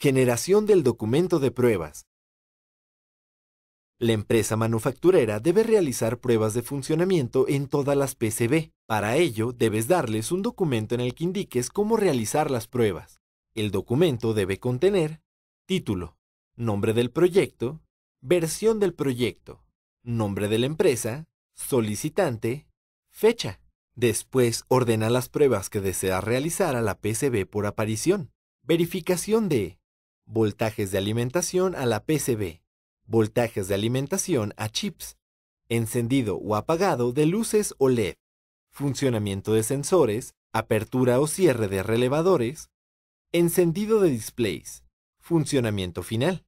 Generación del documento de pruebas. La empresa manufacturera debe realizar pruebas de funcionamiento en todas las PCB. Para ello, debes darles un documento en el que indiques cómo realizar las pruebas. El documento debe contener título, nombre del proyecto, versión del proyecto, nombre de la empresa, solicitante, fecha. Después, ordena las pruebas que deseas realizar a la PCB por aparición. Verificación de voltajes de alimentación a la PCB, voltajes de alimentación a chips, encendido o apagado de luces o LED, funcionamiento de sensores, apertura o cierre de relevadores, encendido de displays, funcionamiento final.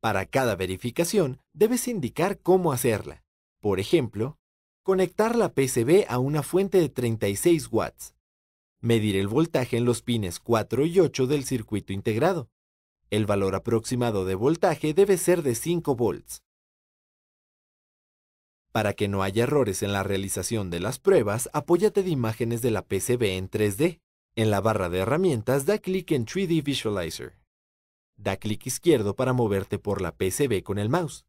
Para cada verificación debes indicar cómo hacerla. Por ejemplo, conectar la PCB a una fuente de 36 watts, medir el voltaje en los pines 4 y 8 del circuito integrado, el valor aproximado de voltaje debe ser de 5 volts. Para que no haya errores en la realización de las pruebas, apóyate de imágenes de la PCB en 3D. En la barra de herramientas da clic en 3D Visualizer. Da clic izquierdo para moverte por la PCB con el mouse.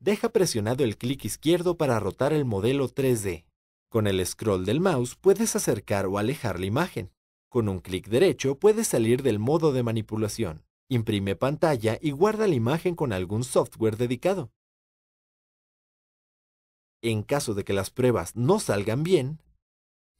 Deja presionado el clic izquierdo para rotar el modelo 3D. Con el scroll del mouse puedes acercar o alejar la imagen. Con un clic derecho puedes salir del modo de manipulación. Imprime pantalla y guarda la imagen con algún software dedicado. En caso de que las pruebas no salgan bien,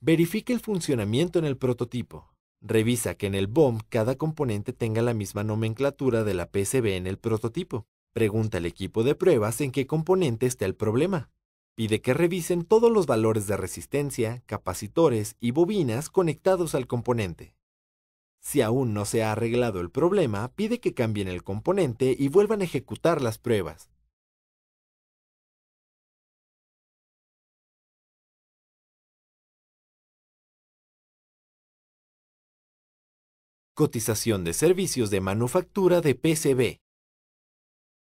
verifique el funcionamiento en el prototipo. Revisa que en el BOM cada componente tenga la misma nomenclatura de la PCB en el prototipo. Pregunta al equipo de pruebas en qué componente está el problema. Pide que revisen todos los valores de resistencia, capacitores y bobinas conectados al componente. Si aún no se ha arreglado el problema, pide que cambien el componente y vuelvan a ejecutar las pruebas. Cotización de servicios de manufactura de PCB.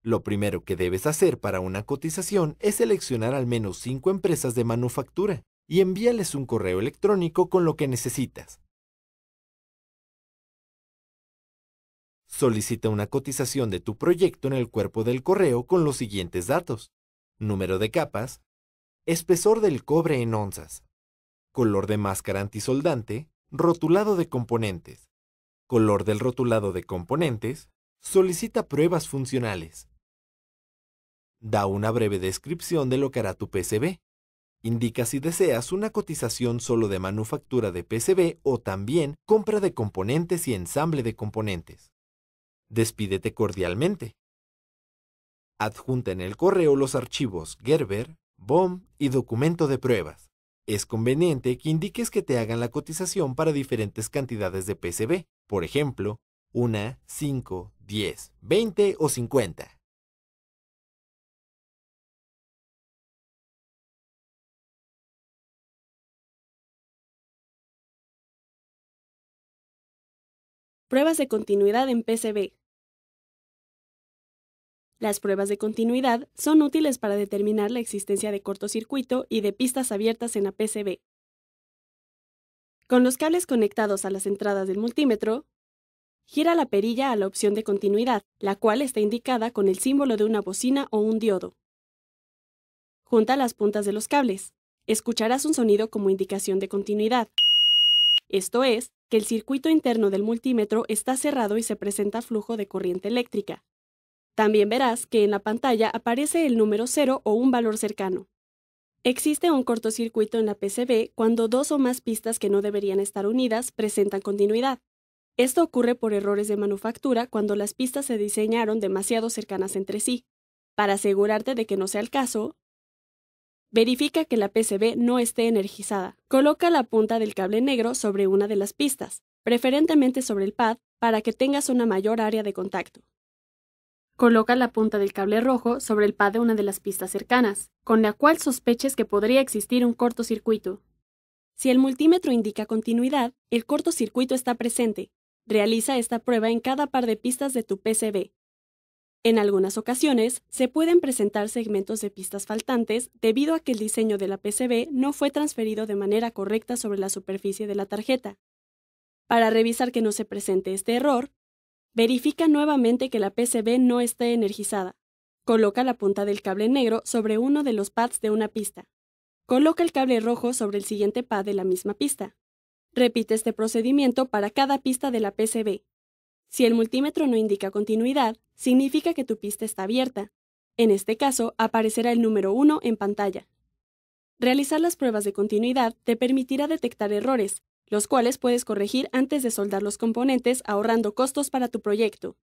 Lo primero que debes hacer para una cotización es seleccionar al menos cinco empresas de manufactura y envíales un correo electrónico con lo que necesitas. Solicita una cotización de tu proyecto en el cuerpo del correo con los siguientes datos. Número de capas, espesor del cobre en onzas, color de máscara antisoldante, rotulado de componentes, color del rotulado de componentes, solicita pruebas funcionales. Da una breve descripción de lo que hará tu PCB. Indica si deseas una cotización solo de manufactura de PCB o también compra de componentes y ensamble de componentes. Despídete cordialmente. Adjunta en el correo los archivos Gerber, BOM y documento de pruebas. Es conveniente que indiques que te hagan la cotización para diferentes cantidades de PCB, por ejemplo, una, 5, 10, 20 o 50. Pruebas de continuidad en PCB. Las pruebas de continuidad son útiles para determinar la existencia de cortocircuito y de pistas abiertas en la PCB. Con los cables conectados a las entradas del multímetro, gira la perilla a la opción de continuidad, la cual está indicada con el símbolo de una bocina o un diodo. Junta las puntas de los cables. Escucharás un sonido como indicación de continuidad. Esto es, que el circuito interno del multímetro está cerrado y se presenta flujo de corriente eléctrica. También verás que en la pantalla aparece el número 0 o un valor cercano. Existe un cortocircuito en la PCB cuando dos o más pistas que no deberían estar unidas presentan continuidad. Esto ocurre por errores de manufactura cuando las pistas se diseñaron demasiado cercanas entre sí. Para asegurarte de que no sea el caso, verifica que la PCB no esté energizada. Coloca la punta del cable negro sobre una de las pistas, preferentemente sobre el pad, para que tengas una mayor área de contacto. Coloca la punta del cable rojo sobre el pad de una de las pistas cercanas, con la cual sospeches que podría existir un cortocircuito. Si el multímetro indica continuidad, el cortocircuito está presente. Realiza esta prueba en cada par de pistas de tu PCB. En algunas ocasiones, se pueden presentar segmentos de pistas faltantes debido a que el diseño de la PCB no fue transferido de manera correcta sobre la superficie de la tarjeta. Para revisar que no se presente este error, Verifica nuevamente que la PCB no esté energizada. Coloca la punta del cable negro sobre uno de los pads de una pista. Coloca el cable rojo sobre el siguiente pad de la misma pista. Repite este procedimiento para cada pista de la PCB. Si el multímetro no indica continuidad, significa que tu pista está abierta. En este caso, aparecerá el número 1 en pantalla. Realizar las pruebas de continuidad te permitirá detectar errores, los cuales puedes corregir antes de soldar los componentes ahorrando costos para tu proyecto.